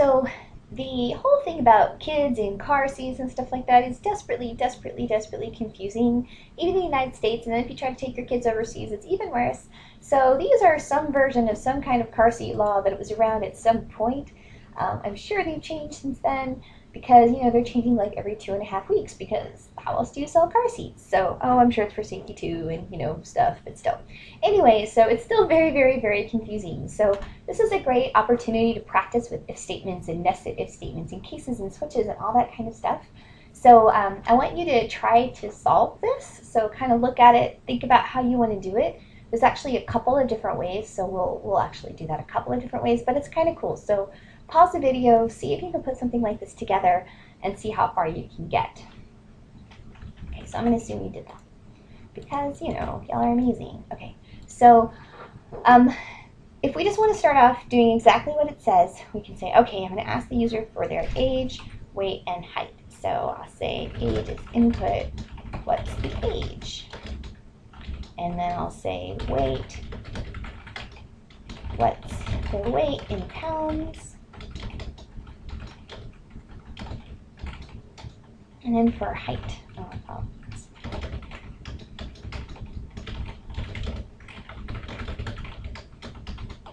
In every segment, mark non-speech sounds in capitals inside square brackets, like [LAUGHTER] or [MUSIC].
So the whole thing about kids in car seats and stuff like that is desperately, desperately, desperately confusing, even in the United States. And then if you try to take your kids overseas, it's even worse. So these are some version of some kind of car seat law that was around at some point. Um, I'm sure they've changed since then because you know they're changing like every two and a half weeks because how else do you sell car seats? So oh i'm sure it's for safety too and you know stuff but still. Anyway so it's still very very very confusing. So this is a great opportunity to practice with if statements and nested if statements and cases and switches and all that kind of stuff. So um, i want you to try to solve this. So kind of look at it think about how you want to do it. There's actually a couple of different ways so we'll we'll actually do that a couple of different ways but it's kind of cool. So pause the video, see if you can put something like this together, and see how far you can get. Okay, so I'm going to assume you did that. Because, you know, y'all are amazing. Okay, so um, if we just want to start off doing exactly what it says, we can say, okay, I'm going to ask the user for their age, weight, and height. So I'll say age is input, what's the age? And then I'll say weight, what's their weight in pounds? And then for height, oh.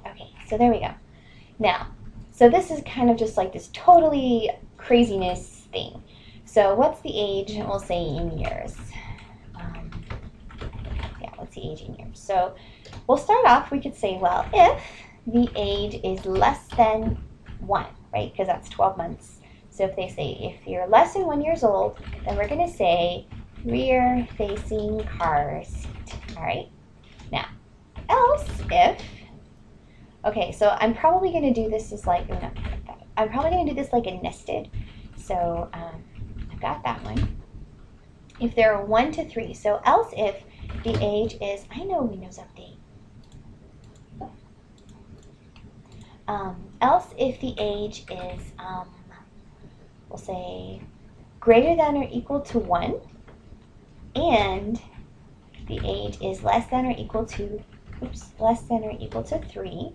Okay, so there we go. Now, so this is kind of just like this totally craziness thing. So what's the age? We'll say in years. Um, yeah, what's the age in years? So we'll start off, we could say, well, if the age is less than 1, right, because that's 12 months so if they say, if you're less than one years old, then we're going to say rear facing car seat. All right. Now, else if, okay, so I'm probably going to do this as like, no, I'm probably going to do this like a nested. So um, I've got that one. If there are one to three, so else if the age is, I know Windows Update. Um, else if the age is um, we'll say greater than or equal to 1 and the age is less than or equal to oops, less than or equal to 3,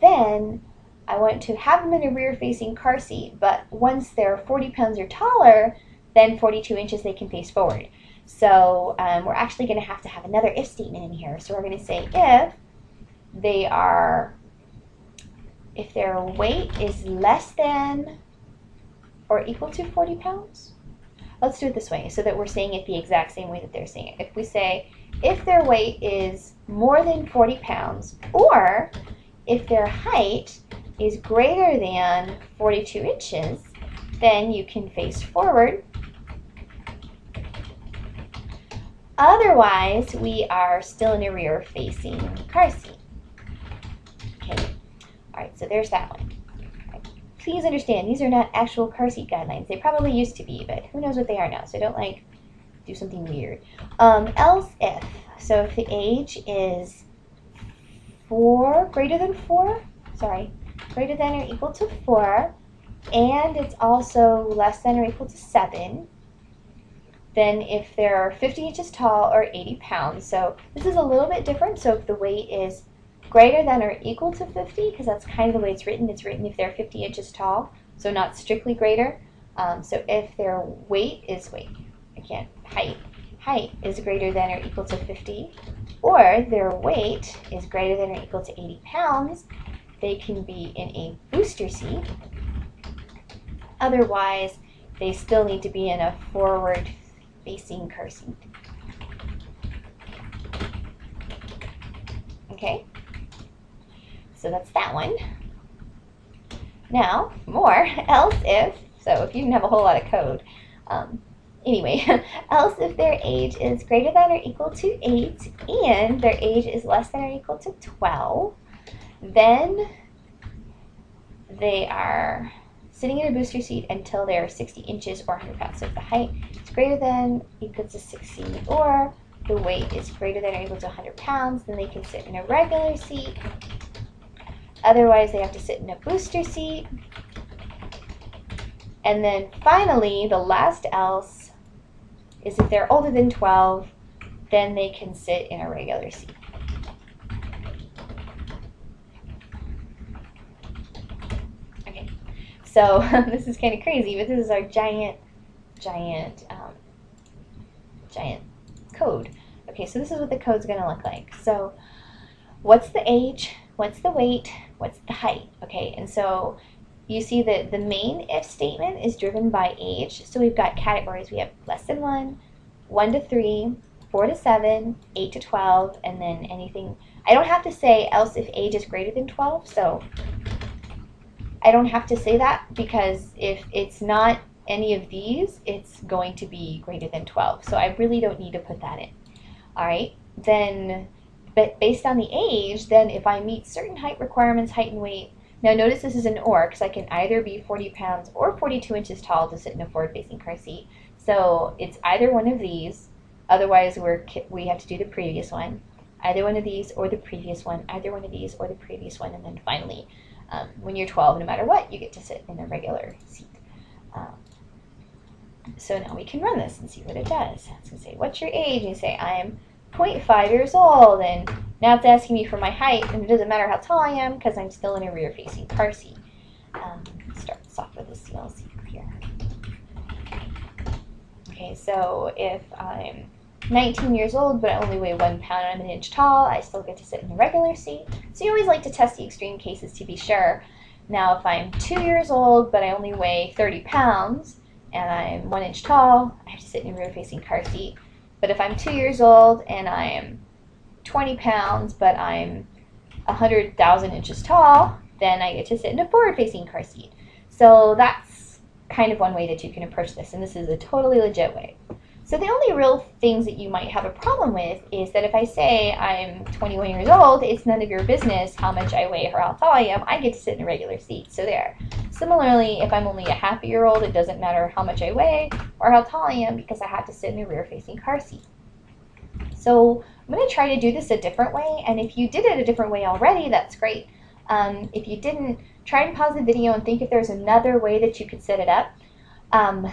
then I want to have them in a rear-facing car seat, but once they're 40 pounds or taller, then 42 inches they can face forward. So um, we're actually going to have to have another if statement in here. So we're going to say if they are, if their weight is less than or equal to 40 pounds? Let's do it this way so that we're saying it the exact same way that they're saying it. If we say, if their weight is more than 40 pounds, or if their height is greater than 42 inches, then you can face forward. Otherwise, we are still in a rear-facing car seat. Okay, all right, so there's that one. Please understand, these are not actual car seat guidelines. They probably used to be, but who knows what they are now, so don't like do something weird. Um, else if, so if the age is four, greater than four, sorry, greater than or equal to four, and it's also less than or equal to seven, then if they're 50 inches tall or 80 pounds. So this is a little bit different. So if the weight is greater than or equal to 50, because that's kind of the way it's written. It's written if they're 50 inches tall, so not strictly greater. Um, so if their weight is, weight, I can't, height, height is greater than or equal to 50, or their weight is greater than or equal to 80 pounds, they can be in a booster seat. Otherwise, they still need to be in a forward facing car seat. Okay? So that's that one. Now, more, [LAUGHS] else if, so if you didn't have a whole lot of code, um, anyway, [LAUGHS] else if their age is greater than or equal to 8 and their age is less than or equal to 12, then they are sitting in a booster seat until they're 60 inches or 100 pounds. So if the height is greater than equal to 60 or the weight is greater than or equal to 100 pounds, then they can sit in a regular seat Otherwise, they have to sit in a booster seat. And then finally, the last else is if they're older than 12, then they can sit in a regular seat. Okay, So [LAUGHS] this is kind of crazy, but this is our giant, giant, um, giant code. Okay, so this is what the code's going to look like. So what's the age, what's the weight, what's the height? Okay, and so you see that the main if statement is driven by age. So we've got categories. We have less than 1, 1 to 3, 4 to 7, 8 to 12, and then anything. I don't have to say else if age is greater than 12, so I don't have to say that because if it's not any of these, it's going to be greater than 12. So I really don't need to put that in. All right, then but based on the age, then if I meet certain height requirements, height and weight, now notice this is an or because I can either be 40 pounds or 42 inches tall to sit in a forward-facing car seat. So it's either one of these, otherwise we're, we have to do the previous one. Either one of these or the previous one, either one of these or the previous one, and then finally, um, when you're 12, no matter what, you get to sit in a regular seat. Um, so now we can run this and see what it does. It's going to say, what's your age? And you say, I am 0.5 years old, and now it's asking me for my height, and it doesn't matter how tall I am because I'm still in a rear-facing car seat. Um, start this off with a CLC here. Okay, so if I'm 19 years old, but I only weigh one pound and I'm an inch tall, I still get to sit in a regular seat. So you always like to test the extreme cases to be sure. Now, if I'm two years old, but I only weigh 30 pounds, and I'm one inch tall, I have to sit in a rear-facing car seat. But if I'm two years old and I'm 20 pounds, but I'm 100,000 inches tall, then I get to sit in a forward-facing car seat. So that's kind of one way that you can approach this, and this is a totally legit way. So the only real things that you might have a problem with is that if I say I'm 21 years old, it's none of your business how much I weigh or how tall I am. I get to sit in a regular seat. So there. Similarly, if I'm only a half a year old, it doesn't matter how much I weigh or how tall I am because I have to sit in a rear-facing car seat. So I'm going to try to do this a different way, and if you did it a different way already, that's great. Um, if you didn't, try and pause the video and think if there's another way that you could set it up. Um,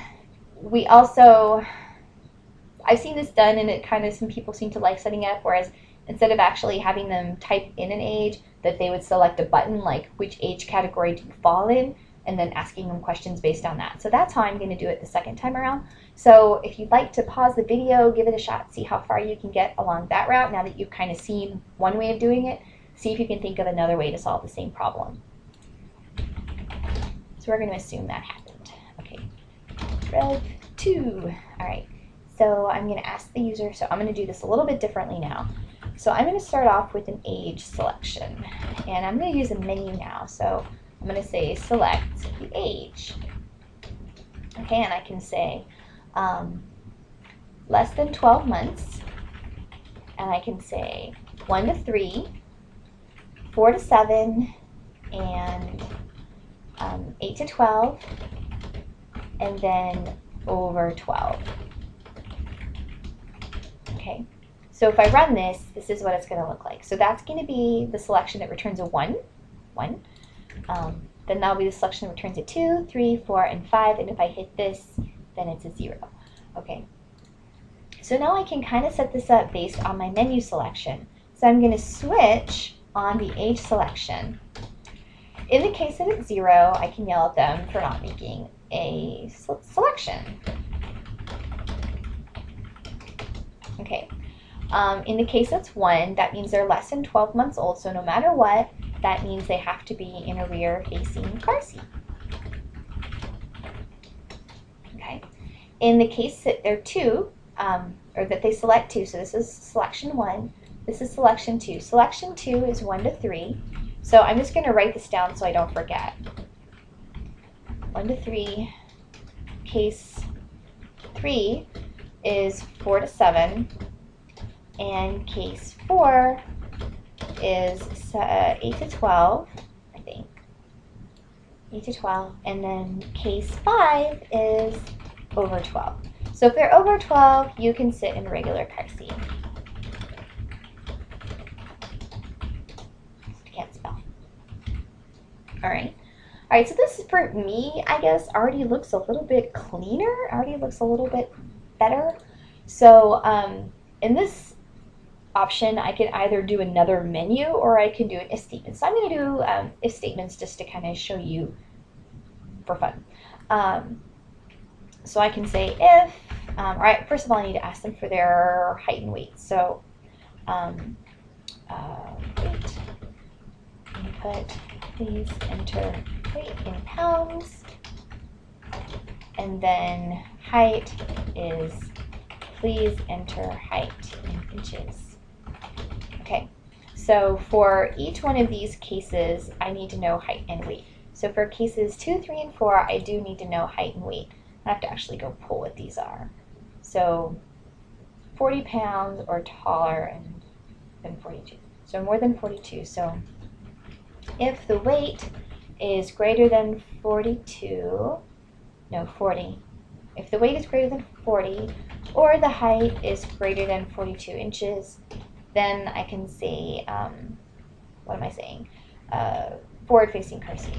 we also I've seen this done, and it kind of some people seem to like setting up. Whereas instead of actually having them type in an age, that they would select a button like which age category do you fall in, and then asking them questions based on that. So that's how I'm going to do it the second time around. So if you'd like to pause the video, give it a shot, see how far you can get along that route. Now that you've kind of seen one way of doing it, see if you can think of another way to solve the same problem. So we're going to assume that happened. Okay, rev 2. All right. So I'm going to ask the user, so I'm going to do this a little bit differently now. So I'm going to start off with an age selection, and I'm going to use a menu now. So I'm going to say select the age. Okay, and I can say um, less than 12 months, and I can say 1 to 3, 4 to 7, and um, 8 to 12, and then over 12. Okay, so if I run this, this is what it's going to look like. So that's going to be the selection that returns a 1, 1. Um, then that'll be the selection that returns a 2, 3, 4, and 5. And if I hit this, then it's a 0. Okay, so now I can kind of set this up based on my menu selection. So I'm going to switch on the age selection. In the case that it's 0, I can yell at them for not making a selection. Okay. Um, in the case that's one, that means they're less than 12 months old. So no matter what, that means they have to be in a rear-facing car seat. Okay. In the case that they're two, um, or that they select two, so this is selection one, this is selection two. Selection two is one to three. So I'm just going to write this down so I don't forget. One to three, case three is 4 to 7, and case 4 is uh, 8 to 12, I think. 8 to 12, and then case 5 is over 12. So if they're over 12, you can sit in regular car seat. Can't spell. All right. All right, so this for me, I guess, already looks a little bit cleaner, already looks a little bit better. So um, in this option, I can either do another menu or I can do an if statement. So I'm going to do um, if statements just to kind of show you for fun. Um, so I can say if, um, all right, first of all, I need to ask them for their height and weight. So um, uh, weight, input, please enter weight in pounds. And then height is please enter height in inches. Okay, so for each one of these cases, I need to know height and weight. So for cases 2, 3, and 4, I do need to know height and weight. I have to actually go pull what these are. So 40 pounds or taller and than 42. So more than 42. So if the weight is greater than 42, no, 40. If the weight is greater than 40 or the height is greater than 42 inches, then I can say, um, what am I saying? Uh, forward facing car seat.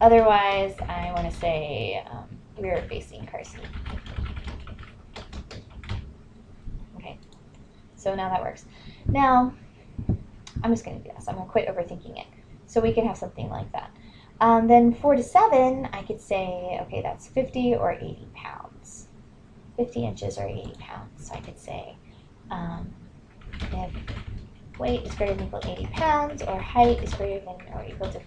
Otherwise, I want to say um, rear facing car seat. Okay, so now that works. Now, I'm just going to do this. I'm going to quit overthinking it. So we can have something like that. Um, then 4 to 7, I could say, okay, that's 50 or 80 pounds. 50 inches or 80 pounds. So I could say um, if weight is greater than equal to 80 pounds or height is greater than or equal to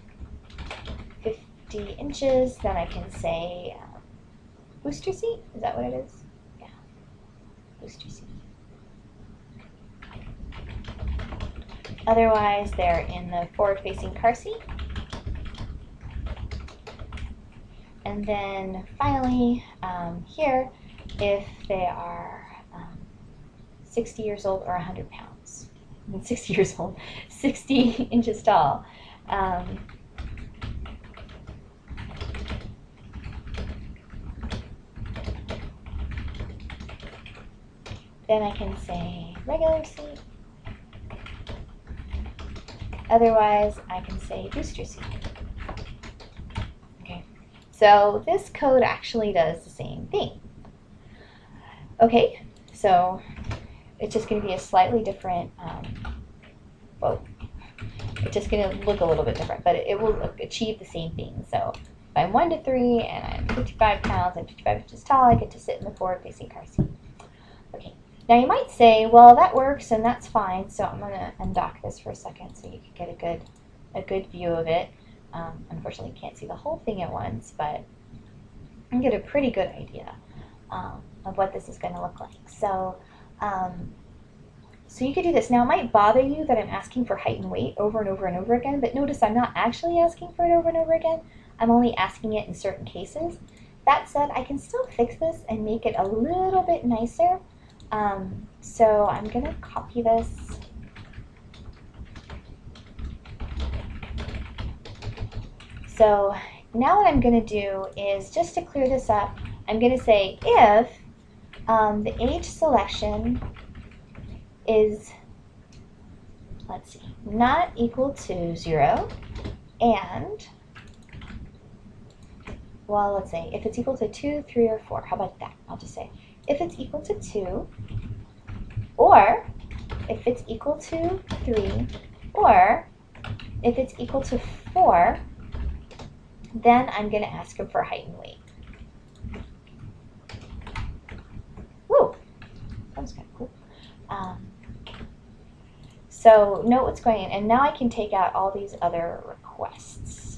50 inches, then I can say um, booster seat. Is that what it is? Yeah, booster seat. Otherwise, they're in the forward-facing car seat. And then finally, um, here, if they are um, 60 years old or 100 pounds, I [LAUGHS] mean 60 years old, [LAUGHS] 60 inches tall, um, then I can say regular seat. Otherwise, I can say booster seat. Okay, so this code actually does the same thing. Okay, so it's just going to be a slightly different, um, well, it's just going to look a little bit different, but it, it will achieve the same thing. So if I'm 1 to 3 and I'm 55 pounds and 55 inches tall, I get to sit in the forward-facing car seat. Now you might say, well, that works and that's fine, so I'm going to undock this for a second so you can get a good, a good view of it. Um, unfortunately, you can't see the whole thing at once, but you get a pretty good idea um, of what this is going to look like. So, um, so you could do this. Now, it might bother you that I'm asking for height and weight over and over and over again, but notice I'm not actually asking for it over and over again. I'm only asking it in certain cases. That said, I can still fix this and make it a little bit nicer um, so I'm going to copy this. So now what I'm going to do is just to clear this up, I'm going to say if um, the age selection is, let's see, not equal to 0 and, well, let's say if it's equal to 2, 3, or 4, how about that? I'll just say if it's equal to 2, or if it's equal to 3, or if it's equal to 4, then I'm going to ask him for height and weight. Woo! That was kind of cool. Um, so note what's going on. And now I can take out all these other requests.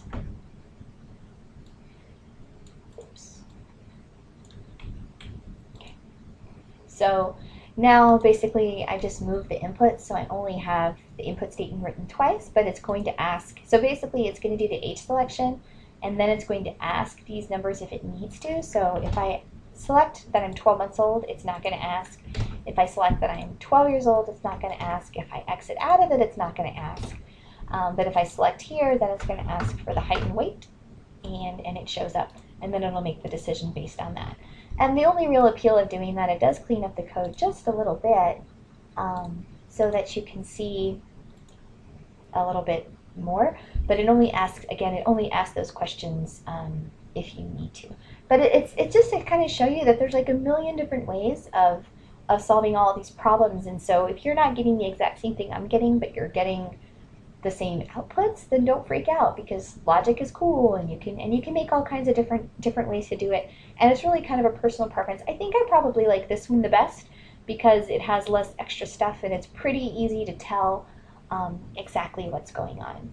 So now basically I just moved the input so I only have the input statement written twice, but it's going to ask, so basically it's going to do the age selection and then it's going to ask these numbers if it needs to. So if I select that I'm 12 months old, it's not going to ask. If I select that I'm 12 years old, it's not going to ask. If I exit out of it, it's not going to ask. Um, but if I select here, then it's going to ask for the height and weight, and, and it shows up. And then it'll make the decision based on that. And the only real appeal of doing that, it does clean up the code just a little bit um, so that you can see a little bit more. But it only asks, again, it only asks those questions um, if you need to. But it, it's, it's just to kind of show you that there's like a million different ways of, of solving all of these problems. And so if you're not getting the exact same thing I'm getting, but you're getting the same outputs, then don't freak out because logic is cool and you can and you can make all kinds of different different ways to do it. And it's really kind of a personal preference. I think I probably like this one the best because it has less extra stuff and it's pretty easy to tell um, exactly what's going on.